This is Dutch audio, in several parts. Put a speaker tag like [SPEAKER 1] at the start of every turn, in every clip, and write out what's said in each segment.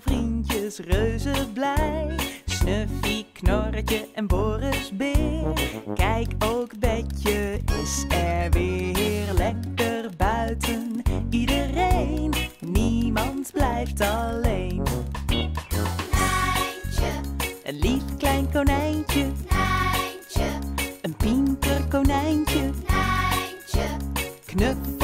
[SPEAKER 1] vriendjes reuze blij. Snuffy, Knorretje en Boris Beer. Kijk, ook Betje is er weer. Lekker buiten, iedereen. Niemand blijft alleen.
[SPEAKER 2] Nijntje,
[SPEAKER 1] Een lief klein konijntje,
[SPEAKER 2] Nijntje,
[SPEAKER 1] een pinter konijntje.
[SPEAKER 2] Nijntje,
[SPEAKER 1] Knuffel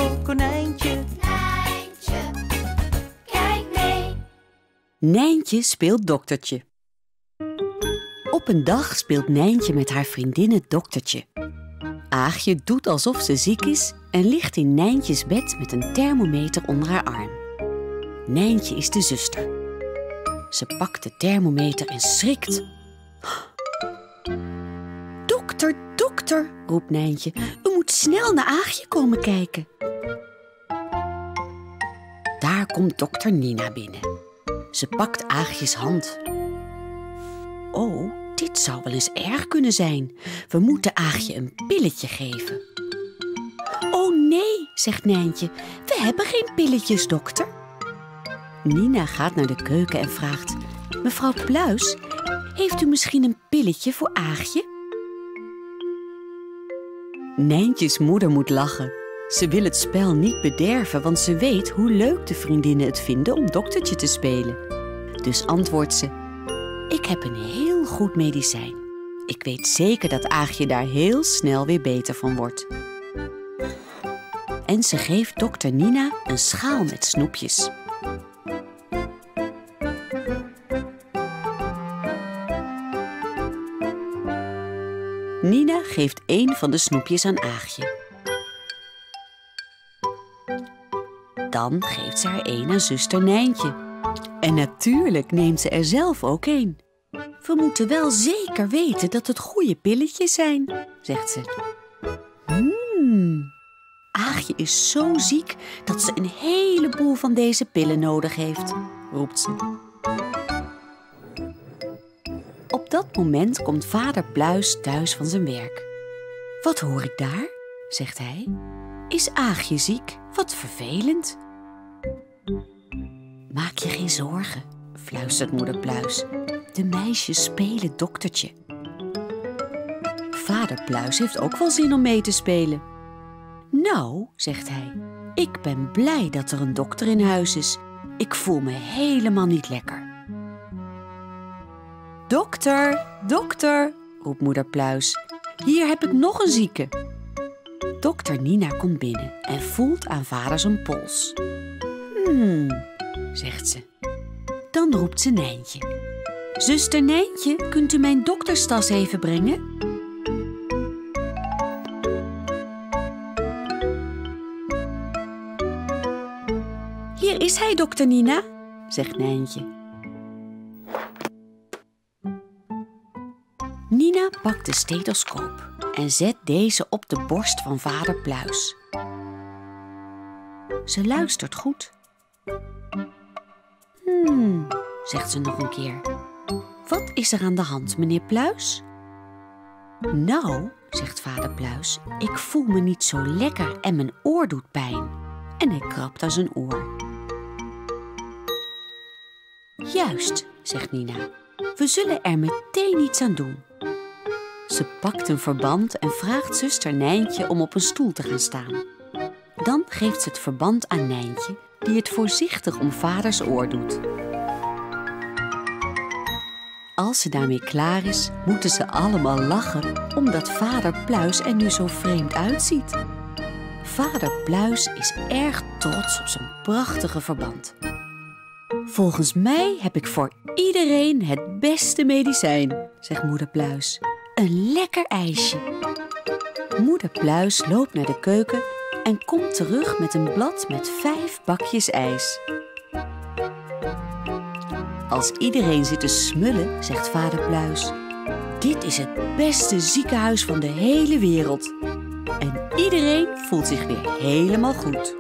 [SPEAKER 3] Nijntje speelt doktertje. Op een dag speelt Nijntje met haar vriendin het doktertje. Aagje doet alsof ze ziek is en ligt in Nijntjes bed met een thermometer onder haar arm. Nijntje is de zuster. Ze pakt de thermometer en schrikt. Dokter, dokter, roept Nijntje. U moet snel naar Aagje komen kijken. Daar komt dokter Nina binnen. Ze pakt Aagjes hand. Oh, dit zou wel eens erg kunnen zijn. We moeten Aagje een pilletje geven. Oh nee, zegt Nijntje. We hebben geen pilletjes, dokter. Nina gaat naar de keuken en vraagt... Mevrouw Pluis, heeft u misschien een pilletje voor Aagje? Nijntjes moeder moet lachen. Ze wil het spel niet bederven, want ze weet hoe leuk de vriendinnen het vinden om doktertje te spelen. Dus antwoordt ze: Ik heb een heel goed medicijn. Ik weet zeker dat Aagje daar heel snel weer beter van wordt. En ze geeft dokter Nina een schaal met snoepjes. Nina geeft een van de snoepjes aan Aagje. Dan geeft ze er een aan zuster Nijntje. En natuurlijk neemt ze er zelf ook een. We moeten wel zeker weten dat het goede pilletjes zijn, zegt ze. Hmm. Aagje is zo ziek dat ze een heleboel van deze pillen nodig heeft, roept ze. Op dat moment komt vader Pluis thuis van zijn werk. Wat hoor ik daar? zegt hij. Is Aagje ziek? Wat vervelend. Maak je geen zorgen, fluistert moeder Pluis. De meisjes spelen doktertje. Vader Pluis heeft ook wel zin om mee te spelen. Nou, zegt hij, ik ben blij dat er een dokter in huis is. Ik voel me helemaal niet lekker. Dokter, dokter, roept moeder Pluis. Hier heb ik nog een zieke. Dokter Nina komt binnen en voelt aan vader zijn pols. Hmm, zegt ze. Dan roept ze Nijntje. Zuster Nijntje, kunt u mijn dokterstas even brengen? Hier is hij, dokter Nina, zegt Nijntje. Nina pakt de stethoscoop en zet deze op de borst van vader Pluis. Ze luistert goed. Hmm, zegt ze nog een keer. Wat is er aan de hand, meneer Pluis? Nou, zegt vader Pluis, ik voel me niet zo lekker en mijn oor doet pijn. En hij krabt aan zijn oor. Juist, zegt Nina. We zullen er meteen iets aan doen. Ze pakt een verband en vraagt zuster Nijntje om op een stoel te gaan staan. Dan geeft ze het verband aan Nijntje, die het voorzichtig om vaders oor doet. Als ze daarmee klaar is, moeten ze allemaal lachen omdat vader Pluis er nu zo vreemd uitziet. Vader Pluis is erg trots op zijn prachtige verband. Volgens mij heb ik voor iedereen het beste medicijn, zegt moeder Pluis. Een lekker ijsje. Moeder Pluis loopt naar de keuken en komt terug met een blad met vijf bakjes ijs. Als iedereen zit te smullen, zegt vader Pluis. Dit is het beste ziekenhuis van de hele wereld. En iedereen voelt zich weer helemaal goed.